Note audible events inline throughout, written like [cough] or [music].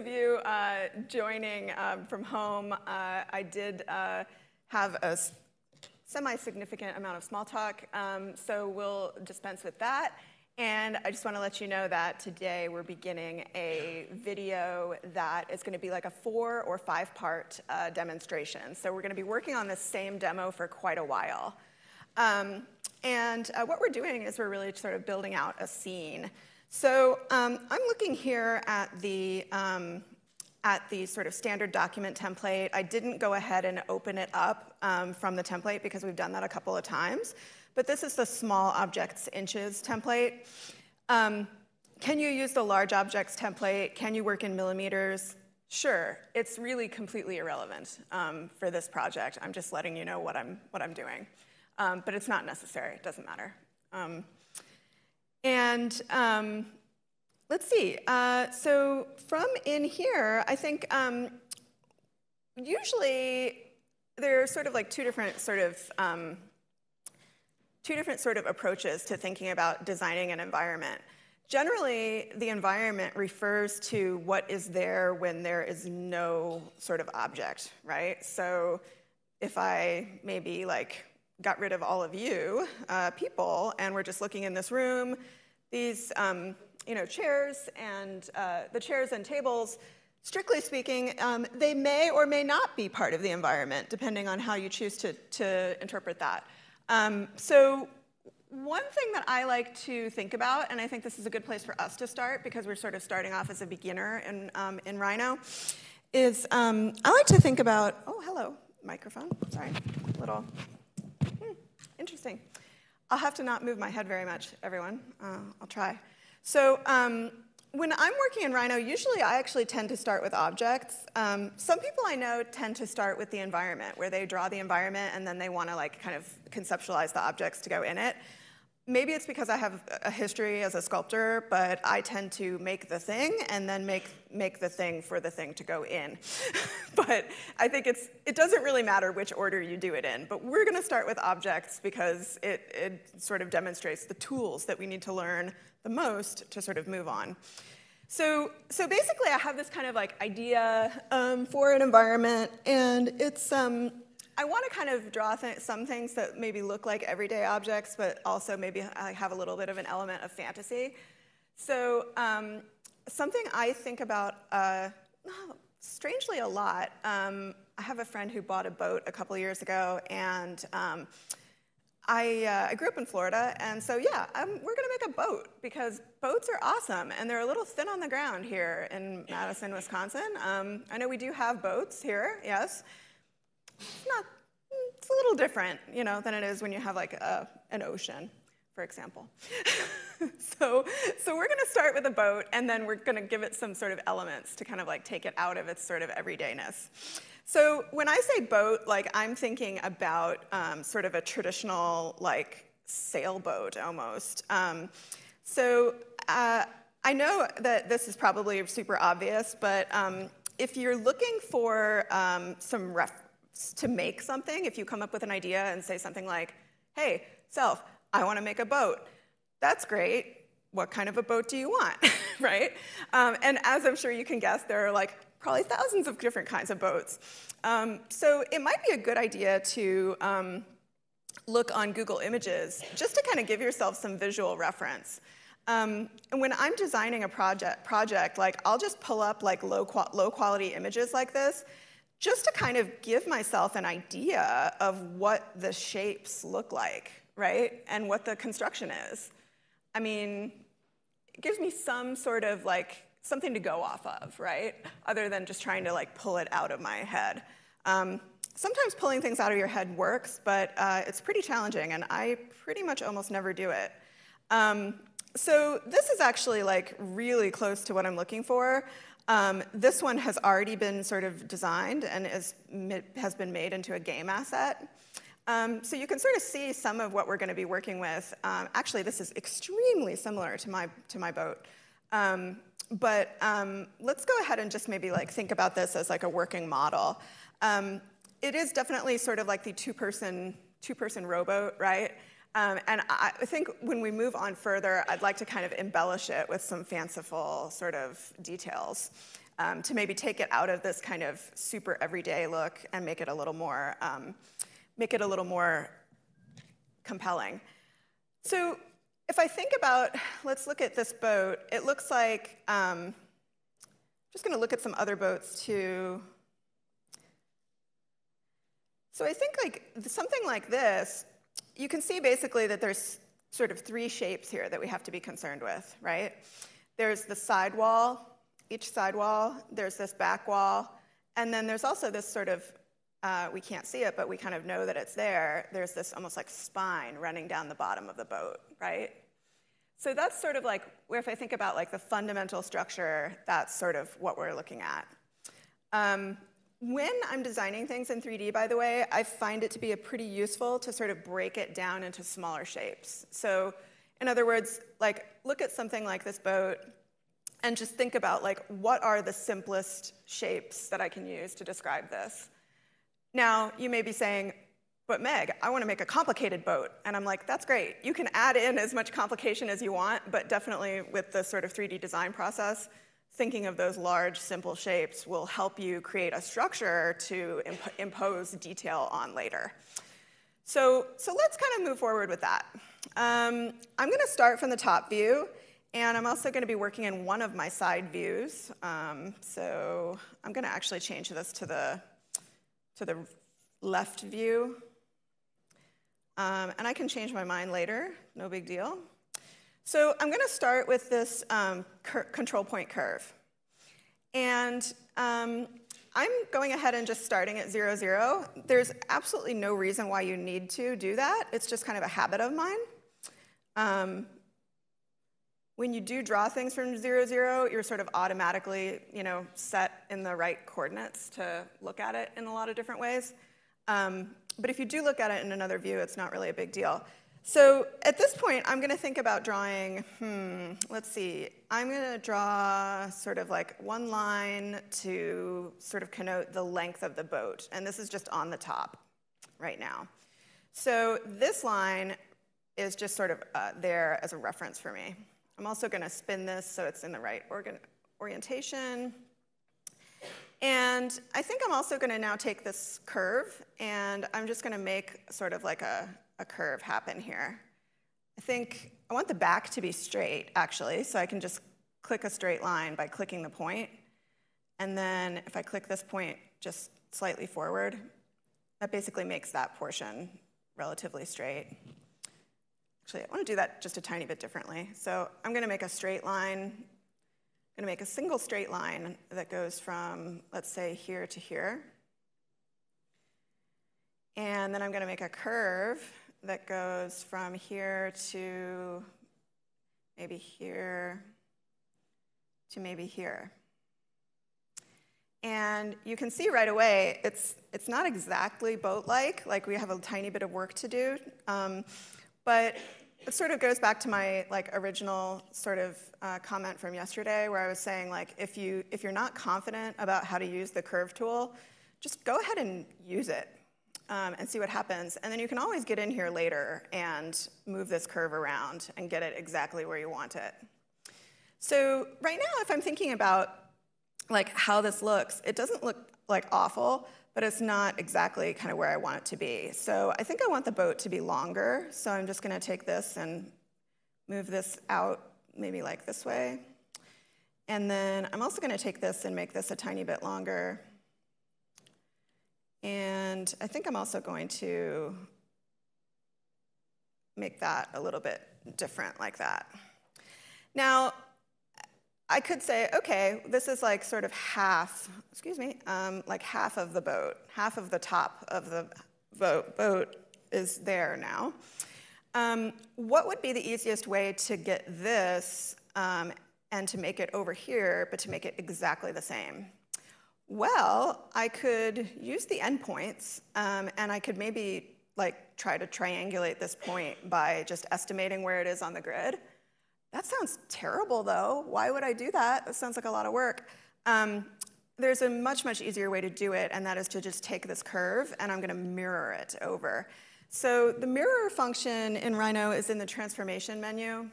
of you uh, joining um, from home, uh, I did uh, have a semi-significant amount of small talk, um, so we'll dispense with that. And I just want to let you know that today we're beginning a video that is going to be like a four or five part uh, demonstration. So we're going to be working on this same demo for quite a while. Um, and uh, what we're doing is we're really sort of building out a scene. So um, I'm looking here at the, um, at the sort of standard document template. I didn't go ahead and open it up um, from the template because we've done that a couple of times. But this is the small objects inches template. Um, can you use the large objects template? Can you work in millimeters? Sure, it's really completely irrelevant um, for this project. I'm just letting you know what I'm, what I'm doing. Um, but it's not necessary, it doesn't matter. And um, let's see. Uh, so from in here, I think um, usually there are sort of like two different sort of um, two different sort of approaches to thinking about designing an environment. Generally, the environment refers to what is there when there is no sort of object, right? So if I maybe like got rid of all of you uh, people and we're just looking in this room, these um, you know, chairs and uh, the chairs and tables, strictly speaking, um, they may or may not be part of the environment, depending on how you choose to, to interpret that. Um, so one thing that I like to think about, and I think this is a good place for us to start because we're sort of starting off as a beginner in, um, in Rhino, is um, I like to think about, oh, hello, microphone, sorry, a little Interesting. I'll have to not move my head very much, everyone. Uh, I'll try. So um, when I'm working in Rhino, usually I actually tend to start with objects. Um, some people I know tend to start with the environment, where they draw the environment and then they want to like kind of conceptualize the objects to go in it. Maybe it's because I have a history as a sculptor, but I tend to make the thing and then make, make the thing for the thing to go in. [laughs] but I think it's, it doesn't really matter which order you do it in. But we're going to start with objects because it, it sort of demonstrates the tools that we need to learn the most to sort of move on. So, so basically, I have this kind of like idea um, for an environment, and it's um, I want to kind of draw th some things that maybe look like everyday objects, but also maybe I have a little bit of an element of fantasy. So um, something I think about uh, strangely a lot. Um, I have a friend who bought a boat a couple years ago, and um, I, uh, I, grew up in Florida, and so yeah, we're gonna make a boat because boats are awesome, and they're a little thin on the ground here in Madison, Wisconsin. Um, I know we do have boats here, yes. It's not, it's a little different, you know, than it is when you have like a, an ocean, for example. [laughs] so, so we're gonna start with a boat and then we're gonna give it some sort of elements to kind of like take it out of its sort of everydayness. So when I say boat, like I'm thinking about um, sort of a traditional like sailboat almost. Um, so uh, I know that this is probably super obvious, but um, if you're looking for um, some ref to make something, if you come up with an idea and say something like, hey, self, I want to make a boat, that's great. What kind of a boat do you want, [laughs] right? Um, and as I'm sure you can guess, there are like probably thousands of different kinds of boats. Um, so it might be a good idea to um, look on Google Images just to kind of give yourself some visual reference. Um, and when I'm designing a project, project, like I'll just pull up like low, qual low quality images like this just to kind of give myself an idea of what the shapes look like, right? And what the construction is. I mean, it gives me some sort of like something to go off of, right? Other than just trying to like pull it out of my head. Um, sometimes pulling things out of your head works, but uh, it's pretty challenging, and I pretty much almost never do it. Um, so this is actually like really close to what I'm looking for. Um, this one has already been sort of designed and is, has been made into a game asset. Um, so you can sort of see some of what we're going to be working with. Um, actually, this is extremely similar to my, to my boat. Um, but um, let's go ahead and just maybe like think about this as like a working model. Um, it is definitely sort of like the two-person two-person rowboat, right? Um, and I think when we move on further, I'd like to kind of embellish it with some fanciful sort of details. to maybe take it out of this kind of super everyday look and make it a little more, make it a little more compelling. So if I think about, let's look at this boat. It looks like, um, just going to look at some other boats too. So I think like something like this, you can see basically that there's sort of three shapes here that we have to be concerned with, right? There's the sidewall, each sidewall, there's this back wall, and then there's also this sort of, uh, we can't see it, but we kind of know that it's there. There's this almost like spine running down the bottom of the boat, right? So that's sort of like, if I think about like the fundamental structure, that's sort of what we're looking at. Um, when I'm designing things in 3D, by the way, I find it to be a pretty useful to sort of break it down into smaller shapes. So in other words, like look at something like this boat and just think about like what are the simplest shapes that I can use to describe this. Now, you may be saying, but Meg, I want to make a complicated boat. And I'm like, that's great. You can add in as much complication as you want, but definitely with the sort of 3D design process, thinking of those large, simple shapes will help you create a structure to imp impose detail on later. So, so let's kind of move forward with that. Um, I'm going to start from the top view, and I'm also going to be working in one of my side views. Um, so I'm going to actually change this to the, to the left view. Um, and I can change my mind later, no big deal. So I'm going to start with this um, control point curve. And um, I'm going ahead and just starting at zero, zero. There's absolutely no reason why you need to do that. It's just kind of a habit of mine. Um, when you do draw things from zero, zero, you're sort of automatically, you know, set in the right coordinates to look at it in a lot of different ways. Um, but if you do look at it in another view, it's not really a big deal. So at this point, I'm going to think about drawing, hmm, let's see. I'm going to draw sort of like one line to sort of connote the length of the boat. And this is just on the top right now. So this line is just sort of uh, there as a reference for me. I'm also going to spin this so it's in the right orientation. And I think I'm also going to now take this curve and I'm just going to make sort of like a a curve happen here. I think I want the back to be straight, actually, so I can just click a straight line by clicking the point. And then if I click this point just slightly forward, that basically makes that portion relatively straight. Actually, I want to do that just a tiny bit differently. So I'm going to make a straight line. Going to make a single straight line that goes from, let's say, here to here. And then I'm going to make a curve that goes from here to maybe here to maybe here. And you can see right away, it's, it's not exactly boat-like, like we have a tiny bit of work to do, um, but it sort of goes back to my like original sort of uh, comment from yesterday where I was saying like if, you, if you're not confident about how to use the curve tool, just go ahead and use it um, and see what happens. And then you can always get in here later and move this curve around and get it exactly where you want it. So right now, if I'm thinking about like how this looks, it doesn't look like awful, but it's not exactly kind of where I want it to be. So I think I want the boat to be longer. So I'm just going to take this and move this out maybe like this way. And then I'm also going to take this and make this a tiny bit longer. And I think I'm also going to make that a little bit different like that. Now, I could say, okay, this is like sort of half, excuse me, um, like half of the boat, half of the top of the boat, boat is there now. Um, what would be the easiest way to get this um, and to make it over here, but to make it exactly the same? Well, I could use the endpoints, um, and I could maybe like try to triangulate this point by just estimating where it is on the grid. That sounds terrible, though. Why would I do that? That sounds like a lot of work. Um, there's a much, much easier way to do it, and that is to just take this curve, and I'm going to mirror it over. So the mirror function in Rhino is in the transformation menu.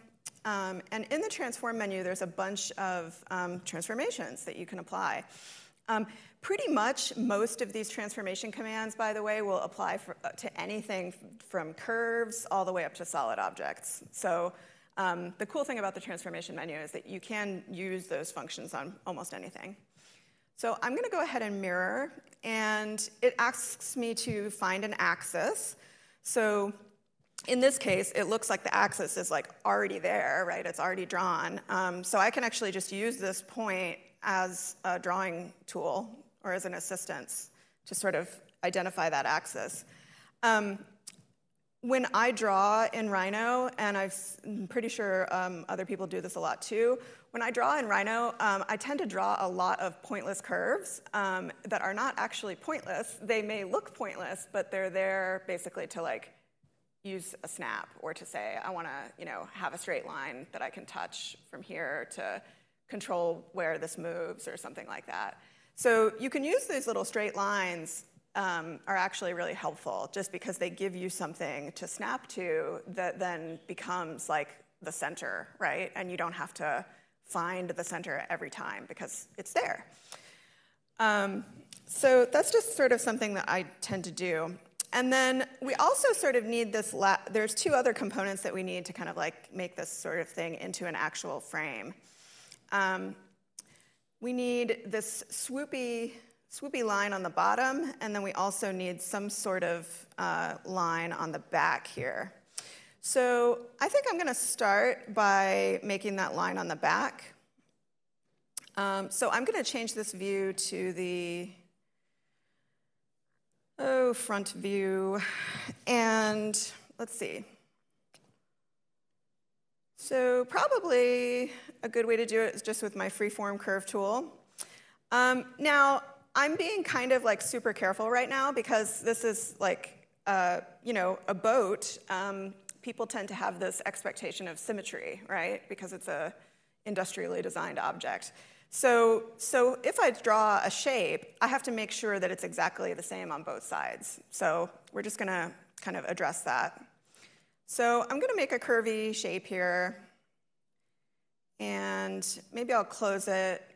Um, and in the transform menu, there's a bunch of um, transformations that you can apply. Um, pretty much most of these transformation commands, by the way, will apply for, uh, to anything from curves all the way up to solid objects. So um, the cool thing about the transformation menu is that you can use those functions on almost anything. So I'm going to go ahead and mirror, and it asks me to find an axis. So in this case, it looks like the axis is like already there, right? It's already drawn. Um, so I can actually just use this point as a drawing tool or as an assistance to sort of identify that axis. Um, when I draw in Rhino, and i am pretty sure um, other people do this a lot too, when I draw in Rhino, um, I tend to draw a lot of pointless curves um, that are not actually pointless. They may look pointless, but they're there basically to like use a snap or to say, I want to you know, have a straight line that I can touch from here to control where this moves or something like that. So you can use these little straight lines um, are actually really helpful just because they give you something to snap to that then becomes like the center, right? And you don't have to find the center every time because it's there. Um, so that's just sort of something that I tend to do. And then we also sort of need this, there's two other components that we need to kind of like make this sort of thing into an actual frame. Um, we need this swoopy, swoopy line on the bottom, and then we also need some sort of uh, line on the back here. So I think I'm going to start by making that line on the back. Um, so I'm going to change this view to the oh, front view. And let's see. So probably a good way to do it is just with my freeform curve tool. Um, now, I'm being kind of like super careful right now because this is like, uh, you know, a boat. Um, people tend to have this expectation of symmetry, right? Because it's a industrially designed object. So, so if I draw a shape, I have to make sure that it's exactly the same on both sides. So we're just going to kind of address that. So I'm going to make a curvy shape here. And maybe I'll close it.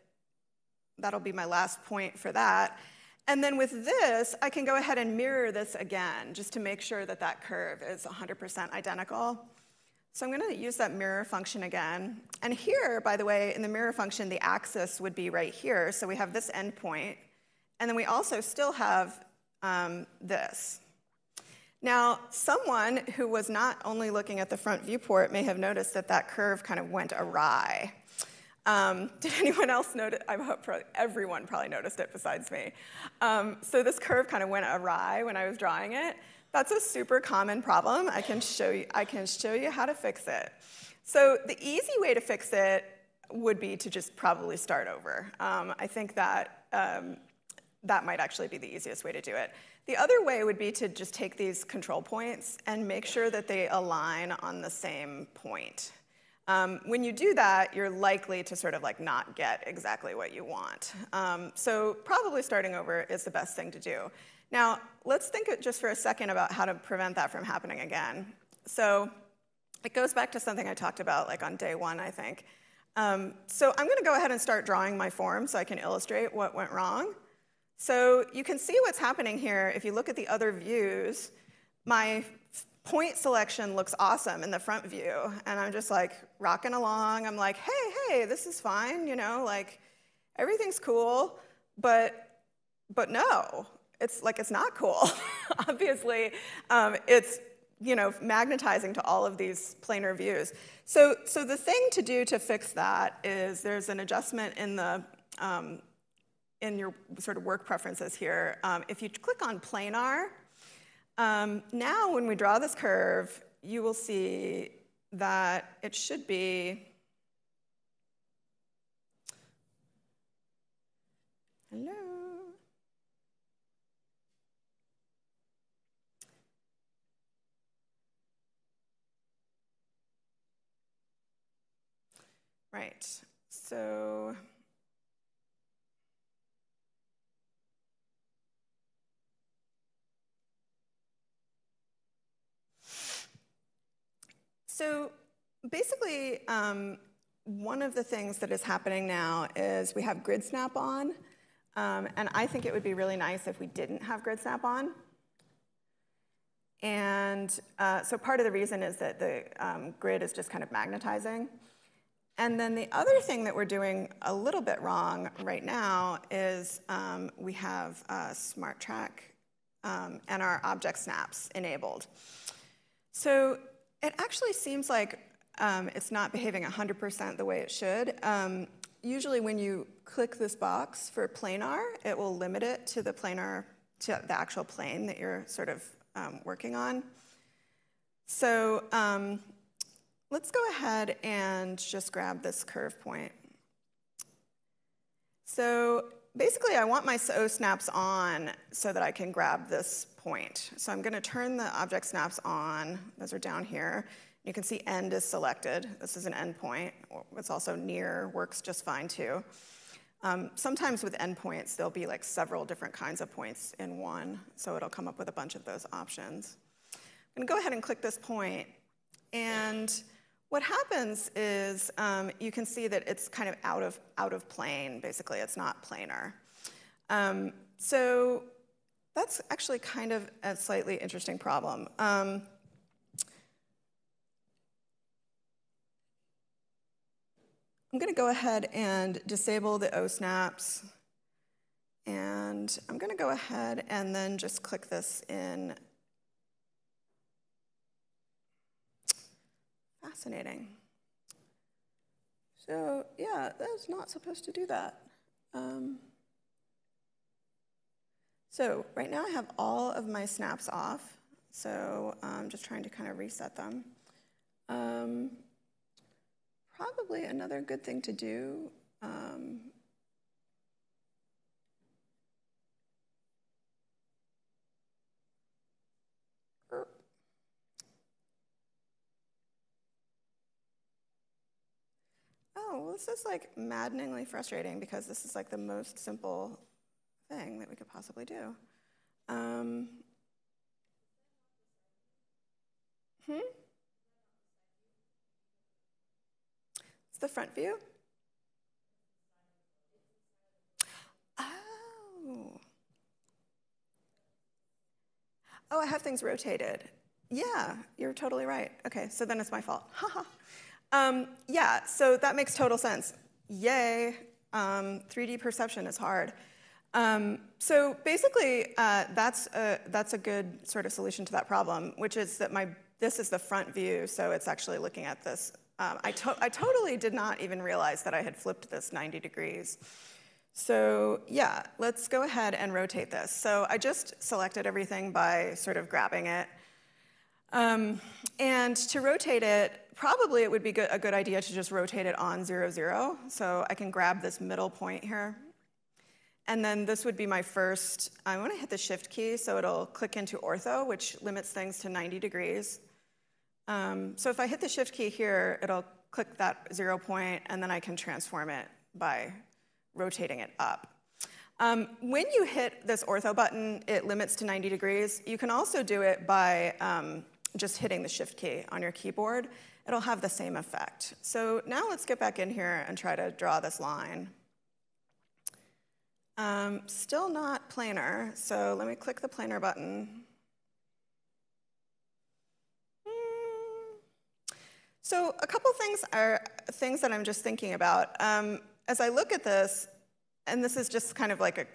That'll be my last point for that. And then with this, I can go ahead and mirror this again, just to make sure that that curve is 100% identical. So I'm going to use that mirror function again. And here, by the way, in the mirror function, the axis would be right here. So we have this endpoint. And then we also still have um, this. Now, someone who was not only looking at the front viewport may have noticed that that curve kind of went awry. Um, [laughs] did anyone else notice? I hope everyone probably noticed it besides me. Um, so this curve kind of went awry when I was drawing it. That's a super common problem. I can show you, I can show you how to fix it. So the easy way to fix it would be to just probably start over. Um, I think that um, that might actually be the easiest way to do it. The other way would be to just take these control points and make sure that they align on the same point. Um, when you do that, you're likely to sort of like not get exactly what you want. Um, so probably starting over is the best thing to do. Now, let's think just for a second about how to prevent that from happening again. So it goes back to something I talked about like on day one, I think. Um, so I'm going to go ahead and start drawing my form so I can illustrate what went wrong. So you can see what's happening here. If you look at the other views, my point selection looks awesome in the front view. And I'm just like rocking along. I'm like, hey, hey, this is fine, you know, like everything's cool. But, but no, it's like it's not cool. [laughs] Obviously, um, it's you know magnetizing to all of these planar views. So, so the thing to do to fix that is there's an adjustment in the um, in your sort of work preferences here. Um, if you click on planar, um, now when we draw this curve, you will see that it should be hello. Right, so So basically, um, one of the things that is happening now is we have grid snap on, um, and I think it would be really nice if we didn't have grid snap on. And uh, so part of the reason is that the um, grid is just kind of magnetizing. And then the other thing that we're doing a little bit wrong right now is um, we have uh, Smart Track um, and our object snaps enabled. So it actually seems like um, it's not behaving 100% the way it should. Um, usually when you click this box for planar, it will limit it to the planar, to the actual plane that you're sort of um, working on. So um, let's go ahead and just grab this curve point. So basically, I want my O snaps on so that I can grab this point. So I'm going to turn the object snaps on. Those are down here. You can see end is selected. This is an endpoint. It's also near, works just fine too. Um, sometimes with endpoints, there'll be like several different kinds of points in one, so it'll come up with a bunch of those options. I'm gonna go ahead and click this point, and what happens is um, you can see that it's kind of out of, out of plane, basically. It's not planar. Um, so that's actually kind of a slightly interesting problem. Um, I'm going to go ahead and disable the O-snaps. And I'm going to go ahead and then just click this in. Fascinating. So yeah, that's not supposed to do that. Um, so right now I have all of my snaps off. So I'm just trying to kind of reset them. Um, probably another good thing to do. Um, oh, well, this is like maddeningly frustrating because this is like the most simple thing that we could possibly do. Um, hmm? It's the front view? Oh. Oh, I have things rotated. Yeah, you're totally right. Okay, so then it's my fault. Haha. [laughs] um, yeah, so that makes total sense. Yay, um, 3D perception is hard. Um, so basically, uh, that's, a, that's a good sort of solution to that problem, which is that my, this is the front view, so it's actually looking at this um, I, to I totally did not even realize that I had flipped this 90 degrees. So yeah, let's go ahead and rotate this. So I just selected everything by sort of grabbing it. Um, and to rotate it, probably it would be good, a good idea to just rotate it on 0, 0. So I can grab this middle point here. And then this would be my first, I want to hit the shift key so it'll click into ortho, which limits things to 90 degrees. Um, so if I hit the shift key here, it'll click that zero point, and then I can transform it by rotating it up. Um, when you hit this ortho button, it limits to 90 degrees. You can also do it by um, just hitting the shift key on your keyboard. It'll have the same effect. So now let's get back in here and try to draw this line. Um, still not planar, so let me click the planar button. So a couple things are things that I'm just thinking about. Um, as I look at this, and this is just kind of like a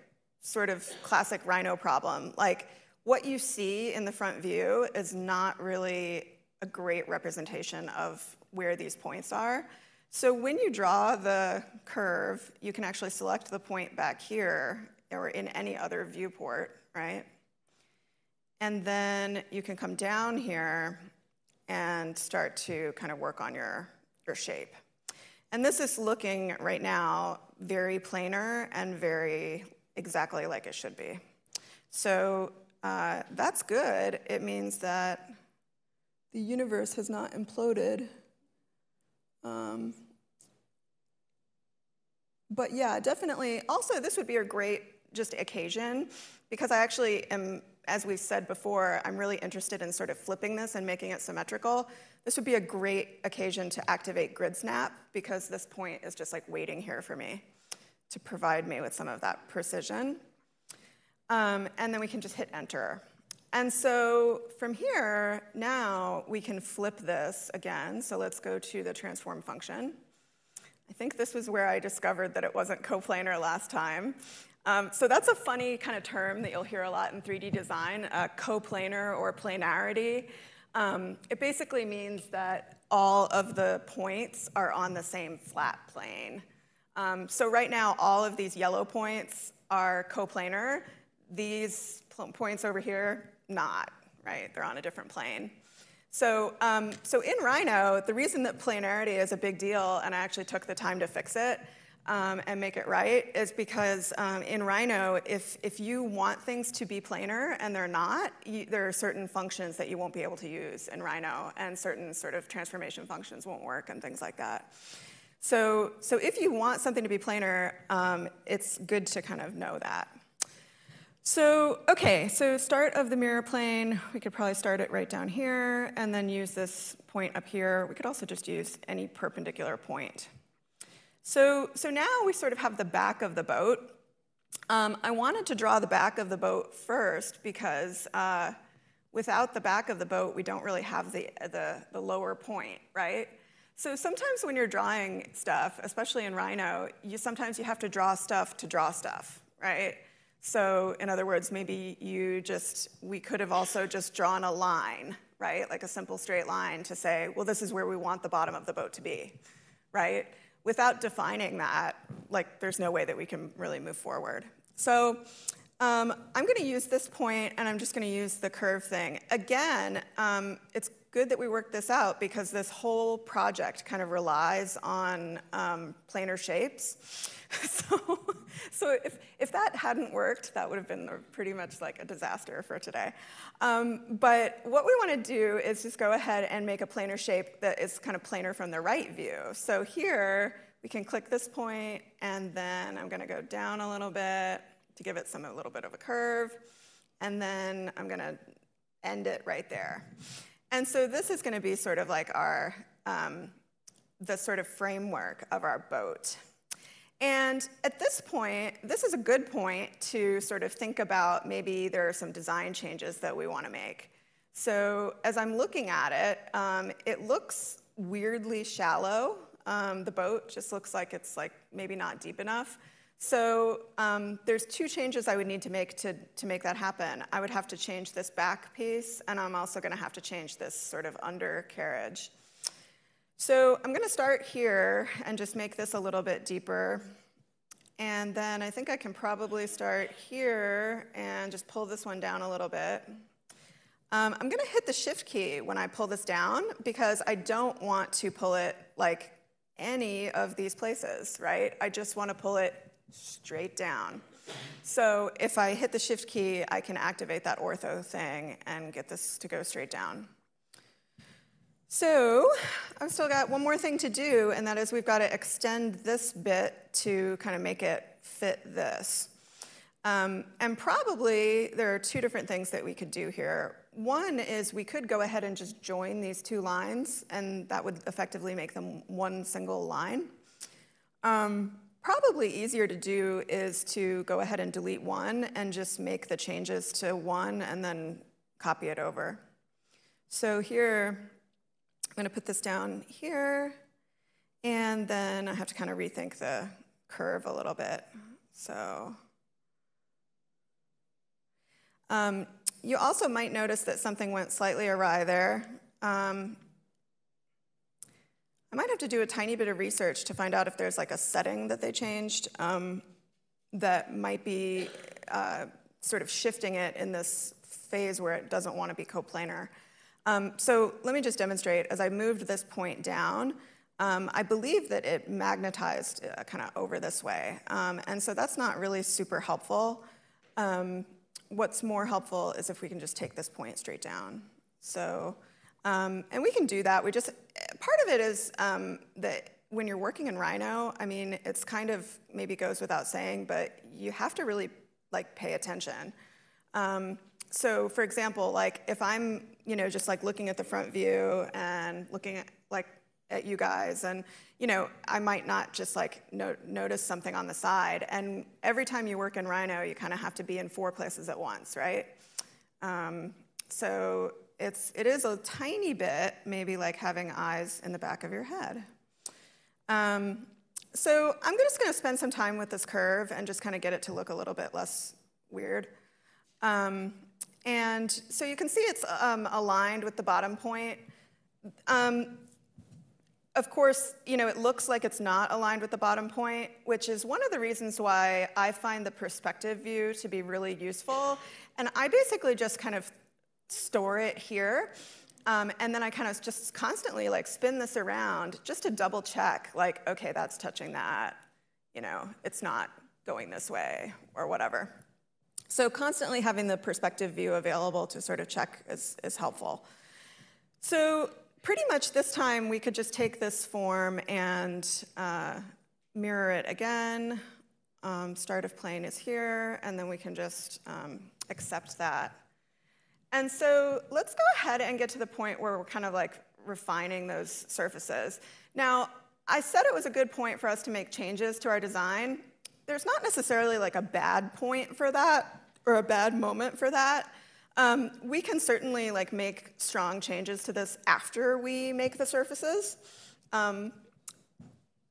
sort of classic Rhino problem, like what you see in the front view is not really a great representation of where these points are. So when you draw the curve, you can actually select the point back here or in any other viewport, right? And then you can come down here and start to kind of work on your, your shape. And this is looking right now very planar and very exactly like it should be. So uh, that's good. It means that the universe has not imploded. Um, but yeah, definitely. Also, this would be a great just occasion because I actually am, as we've said before, I'm really interested in sort of flipping this and making it symmetrical. This would be a great occasion to activate grid snap because this point is just like waiting here for me to provide me with some of that precision. Um, and then we can just hit enter. And so from here, now we can flip this again. So let's go to the transform function. I think this was where I discovered that it wasn't coplanar last time. Um, so that's a funny kind of term that you'll hear a lot in 3D design, uh, coplanar or planarity. Um, it basically means that all of the points are on the same flat plane. Um, so right now, all of these yellow points are coplanar. These points over here not, right? They're on a different plane. So, um, so in Rhino, the reason that planarity is a big deal, and I actually took the time to fix it um, and make it right, is because um, in Rhino, if, if you want things to be planar and they're not, you, there are certain functions that you won't be able to use in Rhino, and certain sort of transformation functions won't work and things like that. So, so if you want something to be planar, um, it's good to kind of know that. So, okay, so start of the mirror plane, we could probably start it right down here and then use this point up here. We could also just use any perpendicular point. So, so now we sort of have the back of the boat. Um, I wanted to draw the back of the boat first because uh, without the back of the boat, we don't really have the, the, the lower point, right? So sometimes when you're drawing stuff, especially in Rhino, you sometimes you have to draw stuff to draw stuff, right? So in other words, maybe you just, we could have also just drawn a line, right? Like a simple straight line to say, well, this is where we want the bottom of the boat to be, right? Without defining that, like there's no way that we can really move forward. So um, I'm gonna use this point and I'm just gonna use the curve thing. Again, um, it's good that we worked this out because this whole project kind of relies on um, planar shapes. [laughs] so, so if, if that hadn't worked, that would have been pretty much like a disaster for today. Um, but what we want to do is just go ahead and make a planar shape that is kind of planar from the right view. So here, we can click this point, and then I'm going to go down a little bit to give it some a little bit of a curve, and then I'm going to end it right there. And so this is going to be sort of like our um, the sort of framework of our boat. And at this point, this is a good point to sort of think about maybe there are some design changes that we want to make. So as I'm looking at it, um, it looks weirdly shallow. Um, the boat just looks like it's like maybe not deep enough. So um, there's two changes I would need to make to, to make that happen. I would have to change this back piece, and I'm also going to have to change this sort of undercarriage. So I'm going to start here and just make this a little bit deeper. And then I think I can probably start here and just pull this one down a little bit. Um, I'm going to hit the shift key when I pull this down because I don't want to pull it like any of these places, right? I just want to pull it straight down. So if I hit the shift key, I can activate that ortho thing and get this to go straight down. So I've still got one more thing to do, and that is we've got to extend this bit to kind of make it fit this. Um, and probably there are two different things that we could do here. One is we could go ahead and just join these two lines, and that would effectively make them one single line. Um, probably easier to do is to go ahead and delete one and just make the changes to one and then copy it over. So here, I'm going to put this down here, and then I have to kind of rethink the curve a little bit. So um, you also might notice that something went slightly awry there. Um, I might have to do a tiny bit of research to find out if there's like a setting that they changed um, that might be uh, sort of shifting it in this phase where it doesn't want to be coplanar. Um, so let me just demonstrate. As I moved this point down, um, I believe that it magnetized uh, kind of over this way. Um, and so that's not really super helpful. Um, what's more helpful is if we can just take this point straight down. So, um, and we can do that. We just, part of it is um, that when you're working in Rhino, I mean, it's kind of maybe goes without saying, but you have to really like pay attention. Um, so for example, like if I'm, you know, just like looking at the front view and looking at like at you guys and, you know, I might not just like no notice something on the side. And every time you work in Rhino, you kind of have to be in four places at once, right? Um, so it's, it is a tiny bit maybe like having eyes in the back of your head. Um, so I'm just going to spend some time with this curve and just kind of get it to look a little bit less weird. Um, and so you can see it's um, aligned with the bottom point. Um, of course, you know, it looks like it's not aligned with the bottom point, which is one of the reasons why I find the perspective view to be really useful. And I basically just kind of store it here. Um, and then I kind of just constantly like spin this around just to double check, like, okay, that's touching that. You know, it's not going this way or whatever. So constantly having the perspective view available to sort of check is, is helpful. So pretty much this time we could just take this form and uh, mirror it again. Um, start of plane is here, and then we can just um, accept that. And so let's go ahead and get to the point where we're kind of like refining those surfaces. Now, I said it was a good point for us to make changes to our design. There's not necessarily like a bad point for that or a bad moment for that. Um, we can certainly like make strong changes to this after we make the surfaces. Um,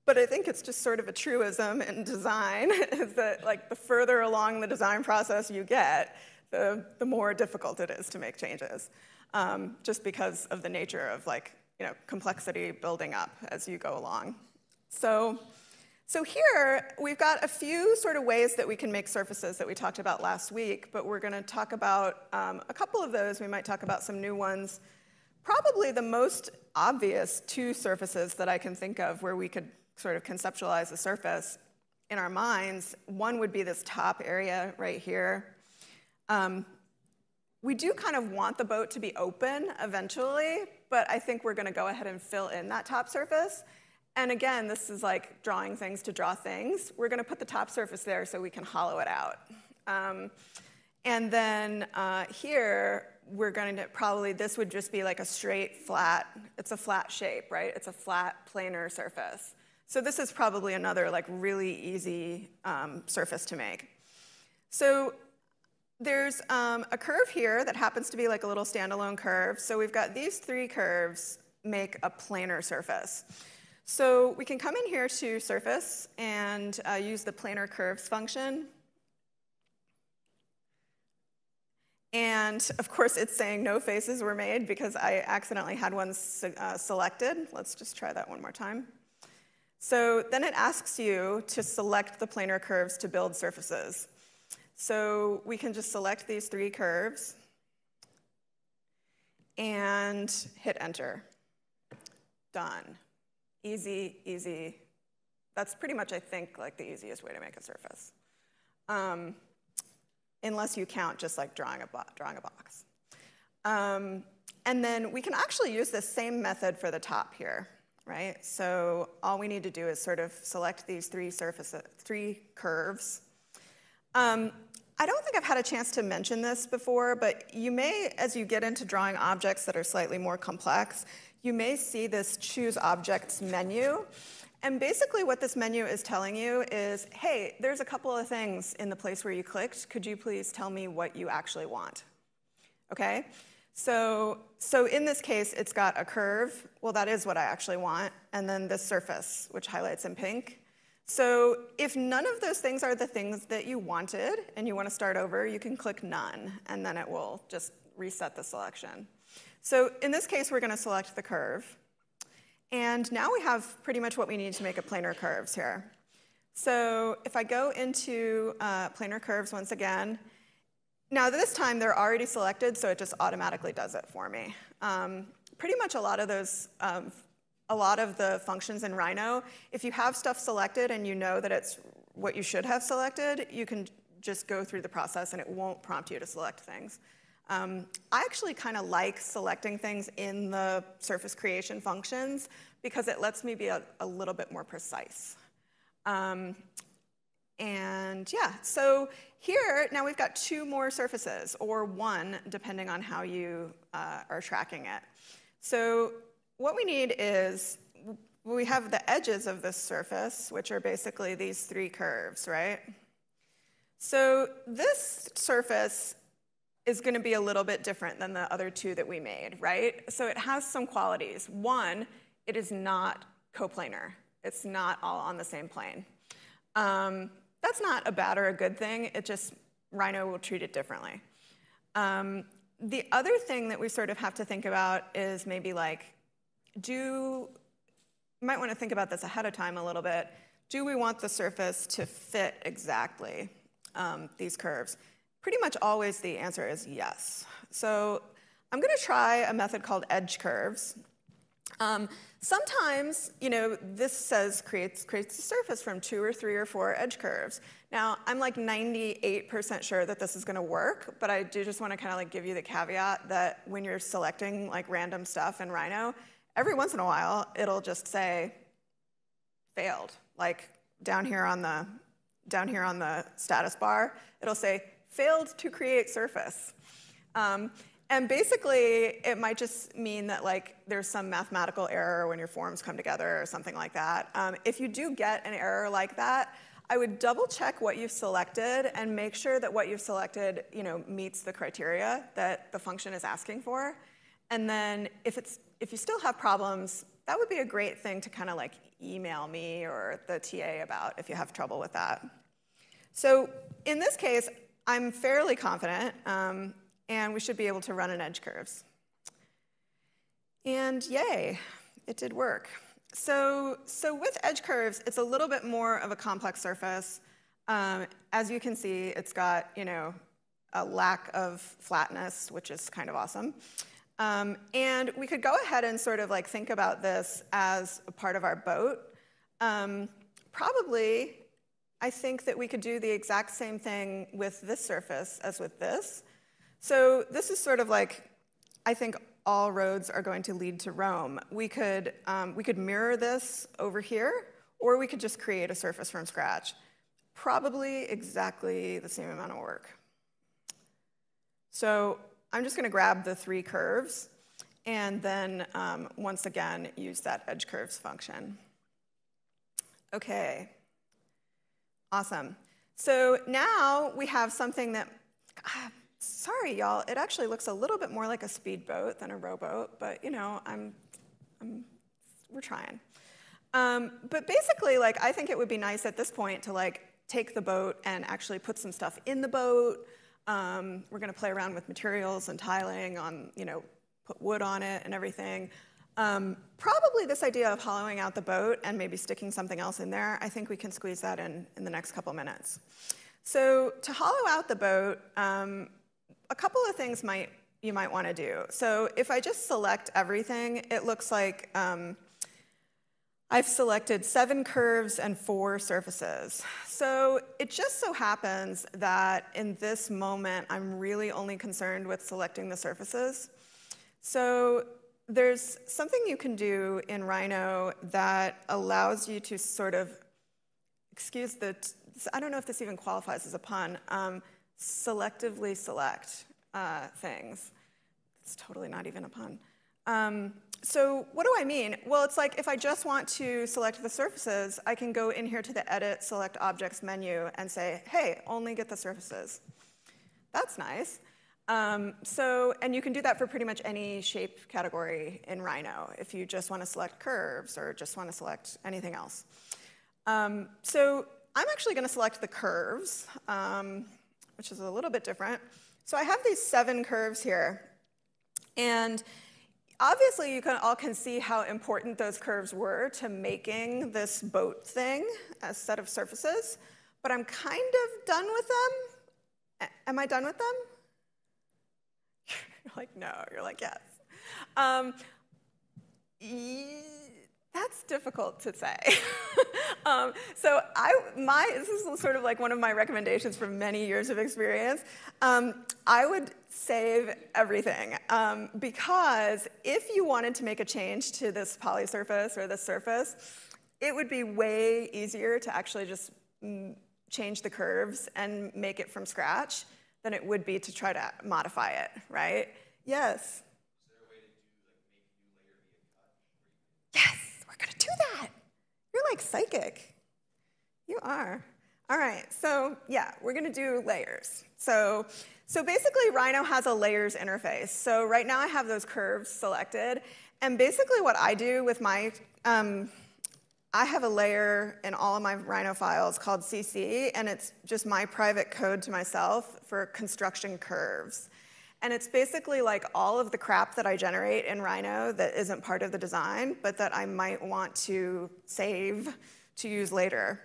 but I think it's just sort of a truism in design [laughs] is that like the further along the design process you get, the, the more difficult it is to make changes, um, just because of the nature of like you know complexity building up as you go along. So so here, we've got a few sort of ways that we can make surfaces that we talked about last week, but we're going to talk about um, a couple of those. We might talk about some new ones. Probably the most obvious two surfaces that I can think of where we could sort of conceptualize a surface in our minds, one would be this top area right here. Um, we do kind of want the boat to be open eventually, but I think we're going to go ahead and fill in that top surface. And again, this is like drawing things to draw things. We're going to put the top surface there so we can hollow it out. Um, and then uh, here, we're going to probably, this would just be like a straight, flat, it's a flat shape, right? It's a flat, planar surface. So this is probably another like really easy um, surface to make. So there's um, a curve here that happens to be like a little standalone curve. So we've got these three curves make a planar surface. So we can come in here to surface and uh, use the planar curves function. And of course, it's saying no faces were made because I accidentally had one uh, selected. Let's just try that one more time. So then it asks you to select the planar curves to build surfaces. So we can just select these three curves and hit enter. Done. Easy, easy. That's pretty much, I think, like the easiest way to make a surface. Um, unless you count just like drawing a, drawing a box. Um, and then we can actually use this same method for the top here, right? So all we need to do is sort of select these three surfaces, three curves. Um, I don't think I've had a chance to mention this before, but you may, as you get into drawing objects that are slightly more complex, you may see this Choose Objects menu. And basically what this menu is telling you is, hey, there's a couple of things in the place where you clicked. Could you please tell me what you actually want? Okay? So, so in this case, it's got a curve. Well, that is what I actually want. And then this surface, which highlights in pink. So if none of those things are the things that you wanted and you want to start over, you can click none, and then it will just reset the selection. So in this case, we're going to select the curve. And now we have pretty much what we need to make a planar curves here. So if I go into uh, planar curves once again, now this time they're already selected, so it just automatically does it for me. Um, pretty much a lot of those, um, a lot of the functions in Rhino, if you have stuff selected and you know that it's what you should have selected, you can just go through the process and it won't prompt you to select things. Um, I actually kind of like selecting things in the surface creation functions because it lets me be a, a little bit more precise. Um, and yeah, so here, now we've got two more surfaces, or one, depending on how you uh, are tracking it. So what we need is, we have the edges of this surface, which are basically these three curves, right? So this surface is going to be a little bit different than the other two that we made, right? So it has some qualities. One, it is not coplanar. It's not all on the same plane. Um, that's not a bad or a good thing. It just, Rhino will treat it differently. Um, the other thing that we sort of have to think about is maybe like, do, you might want to think about this ahead of time a little bit. Do we want the surface to fit exactly um, these curves? Pretty much always the answer is yes. So I'm going to try a method called edge curves. Um, sometimes, you know, this says creates, creates a surface from two or three or four edge curves. Now, I'm like 98% sure that this is going to work, but I do just want to kind of like give you the caveat that when you're selecting like random stuff in Rhino, every once in a while, it'll just say failed. Like down here on the down here on the status bar, it'll say failed to create surface. Um, and basically, it might just mean that like there's some mathematical error when your forms come together or something like that. Um, if you do get an error like that, I would double check what you've selected and make sure that what you've selected you know, meets the criteria that the function is asking for. And then if, it's, if you still have problems, that would be a great thing to kind of like email me or the TA about if you have trouble with that. So in this case, I'm fairly confident, um, and we should be able to run an edge curves. And yay, it did work. So, so with edge curves, it's a little bit more of a complex surface. Um, as you can see, it's got you know a lack of flatness, which is kind of awesome. Um, and we could go ahead and sort of like think about this as a part of our boat. Um, probably I think that we could do the exact same thing with this surface as with this. So this is sort of like, I think all roads are going to lead to Rome. We could, um, we could mirror this over here, or we could just create a surface from scratch. Probably exactly the same amount of work. So I'm just going to grab the three curves and then um, once again use that edge curves function. Okay. Awesome. So now we have something that, ah, sorry, y'all, it actually looks a little bit more like a speedboat than a rowboat, but you know, I'm, I'm we're trying. Um, but basically, like, I think it would be nice at this point to like take the boat and actually put some stuff in the boat. Um, we're going to play around with materials and tiling on, you know, put wood on it and everything. Um, probably this idea of hollowing out the boat and maybe sticking something else in there, I think we can squeeze that in in the next couple minutes. So to hollow out the boat, um, a couple of things might you might want to do. So if I just select everything, it looks like um, I've selected seven curves and four surfaces. So it just so happens that in this moment, I'm really only concerned with selecting the surfaces. So there's something you can do in Rhino that allows you to sort of, excuse the, I don't know if this even qualifies as a pun, um, selectively select uh, things. It's totally not even a pun. Um, so what do I mean? Well, it's like if I just want to select the surfaces, I can go in here to the Edit Select Objects menu and say, hey, only get the surfaces. That's nice. Um, so, and you can do that for pretty much any shape category in Rhino if you just want to select curves or just want to select anything else. Um, so I'm actually going to select the curves, um, which is a little bit different. So I have these seven curves here. And obviously you can, all can see how important those curves were to making this boat thing, a set of surfaces. But I'm kind of done with them. Am I done with them? [laughs] You're like, no. You're like, yes. Um, That's difficult to say. [laughs] um, so I, my, this is sort of like one of my recommendations from many years of experience. Um, I would save everything um, because if you wanted to make a change to this poly surface or this surface, it would be way easier to actually just mm, change the curves and make it from scratch than it would be to try to modify it, right? Yes. Yes do that. You're like psychic. You are. All right, so yeah, we're gonna do layers. So, so basically Rhino has a layers interface. So right now I have those curves selected, and basically what I do with my, um, I have a layer in all of my Rhino files called CC, and it's just my private code to myself for construction curves. And it's basically like all of the crap that I generate in Rhino that isn't part of the design, but that I might want to save to use later.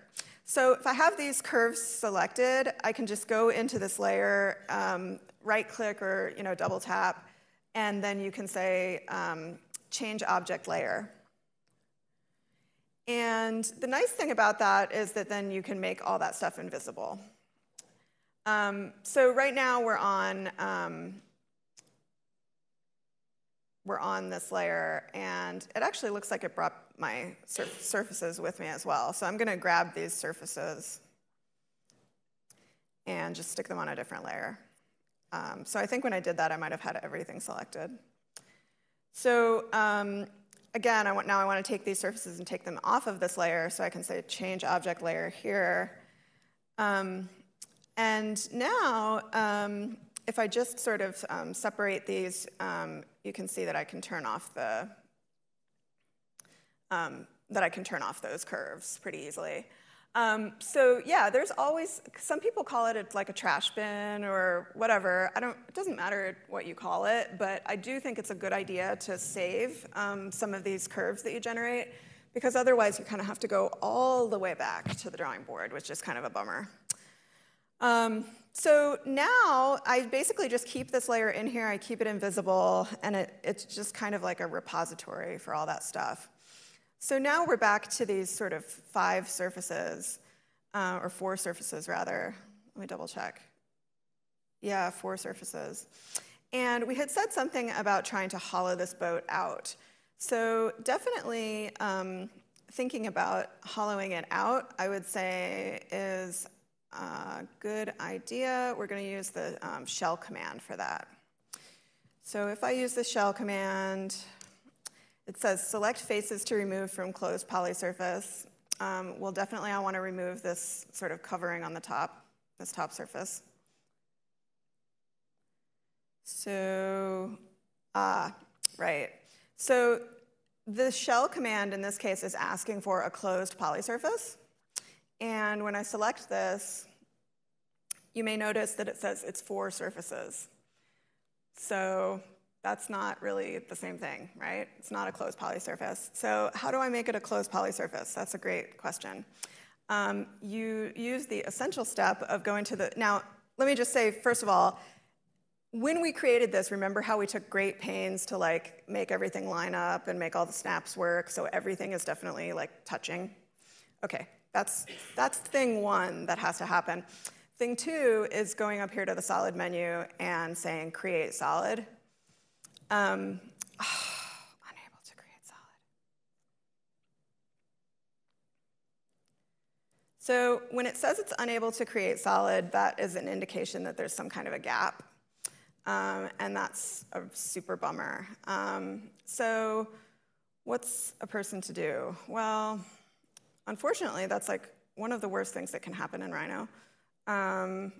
So if I have these curves selected, I can just go into this layer, um, right click or you know, double tap, and then you can say um, change object layer. And the nice thing about that is that then you can make all that stuff invisible. Um, so right now we're on um, we're on this layer, and it actually looks like it brought my surfaces with me as well. So I'm going to grab these surfaces and just stick them on a different layer. Um, so I think when I did that, I might have had everything selected. So um, again, I want, now I want to take these surfaces and take them off of this layer, so I can say change object layer here. Um, and now, um, if I just sort of um, separate these, um, you can see that I can turn off the, um, that I can turn off those curves pretty easily. Um, so yeah, there's always, some people call it like a trash bin or whatever. I don't, it doesn't matter what you call it, but I do think it's a good idea to save um, some of these curves that you generate because otherwise you kind of have to go all the way back to the drawing board, which is kind of a bummer. Um, so now I basically just keep this layer in here, I keep it invisible, and it, it's just kind of like a repository for all that stuff. So now we're back to these sort of five surfaces, uh, or four surfaces rather. Let me double check. Yeah, four surfaces. And we had said something about trying to hollow this boat out. So definitely um, thinking about hollowing it out, I would say, is uh, good idea. We're going to use the um, shell command for that. So if I use the shell command, it says select faces to remove from closed poly surface. Um, well, definitely I want to remove this sort of covering on the top, this top surface. So, ah, right. So the shell command in this case is asking for a closed poly surface. And when I select this, you may notice that it says it's four surfaces. So that's not really the same thing, right? It's not a closed poly surface. So how do I make it a closed poly surface? That's a great question. Um, you use the essential step of going to the, now let me just say, first of all, when we created this, remember how we took great pains to like make everything line up and make all the snaps work so everything is definitely like touching? Okay, that's, that's thing one that has to happen. Thing two is going up here to the solid menu and saying create solid. Um, oh, [sighs] unable to create solid. So when it says it's unable to create solid, that is an indication that there's some kind of a gap. Um, and that's a super bummer. Um, so what's a person to do? Well, Unfortunately, that's like one of the worst things that can happen in Rhino. Um,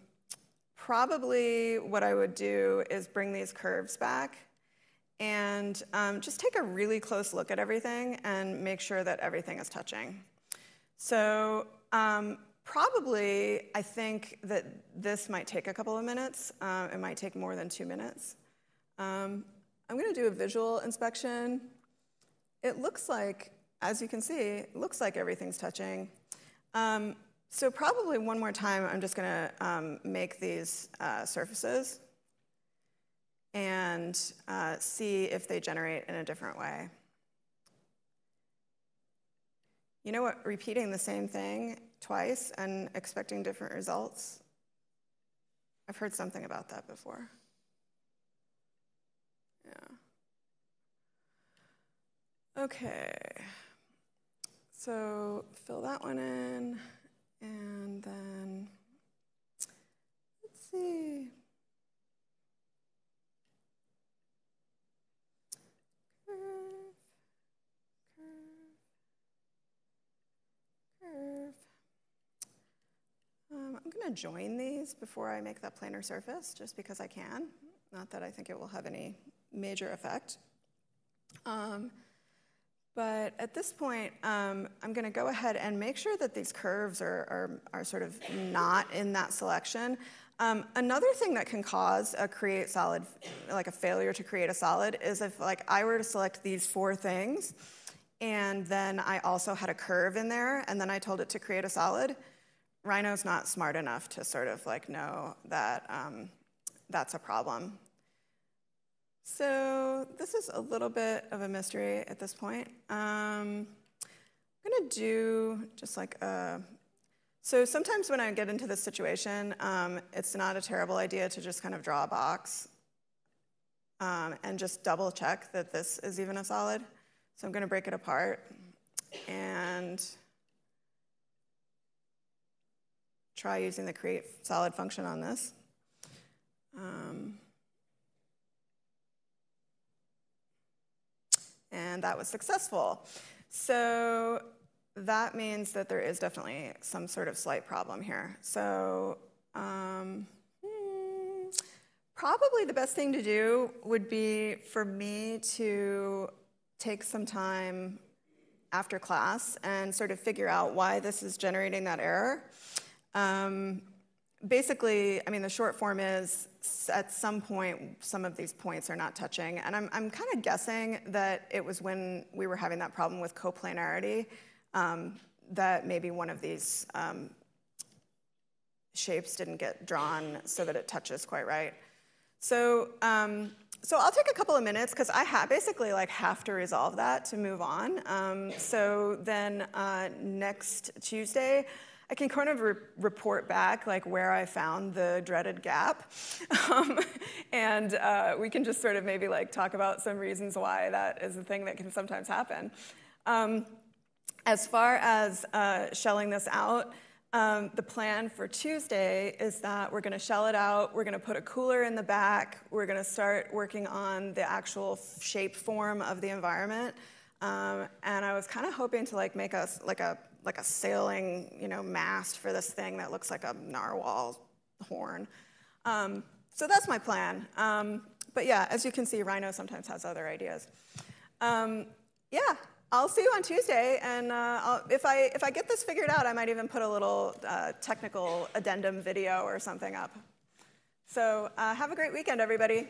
probably what I would do is bring these curves back and um, just take a really close look at everything and make sure that everything is touching. So um, probably, I think that this might take a couple of minutes. Uh, it might take more than two minutes. Um, I'm going to do a visual inspection. It looks like as you can see, it looks like everything's touching. Um, so probably one more time, I'm just going to um, make these uh, surfaces and uh, see if they generate in a different way. You know what? Repeating the same thing twice and expecting different results. I've heard something about that before. Yeah. Okay. So fill that one in, and then let's see. Curve, curve, curve. Um, I'm going to join these before I make that planar surface, just because I can. Not that I think it will have any major effect. Um, but at this point, um, I'm going to go ahead and make sure that these curves are, are, are sort of not in that selection. Um, another thing that can cause a create solid, like a failure to create a solid, is if like I were to select these four things, and then I also had a curve in there, and then I told it to create a solid, Rhino's not smart enough to sort of like know that um, that's a problem. So this is a little bit of a mystery at this point. Um, I'm gonna do just like a, so sometimes when I get into this situation, um, it's not a terrible idea to just kind of draw a box um, and just double check that this is even a solid. So I'm gonna break it apart and try using the create solid function on this. Um, and that was successful. So that means that there is definitely some sort of slight problem here. So um, probably the best thing to do would be for me to take some time after class and sort of figure out why this is generating that error. Um, basically, I mean, the short form is at some point, some of these points are not touching. And I'm, I'm kind of guessing that it was when we were having that problem with coplanarity um, that maybe one of these um, shapes didn't get drawn so that it touches quite right. So, um, so I'll take a couple of minutes because I ha basically like have to resolve that to move on. Um, so then uh, next Tuesday, I can kind of re report back like where I found the dreaded gap. [laughs] Um, and uh, we can just sort of maybe like talk about some reasons why that is a thing that can sometimes happen. Um, as far as uh, shelling this out, um, the plan for Tuesday is that we're going to shell it out. We're going to put a cooler in the back. We're going to start working on the actual shape form of the environment. Um, and I was kind of hoping to like make us like a like a sailing, you know, mast for this thing that looks like a narwhal horn. Um, so that's my plan. Um, but yeah, as you can see, Rhino sometimes has other ideas. Um, yeah, I'll see you on Tuesday, and uh, if, I, if I get this figured out, I might even put a little uh, technical addendum video or something up. So uh, have a great weekend, everybody.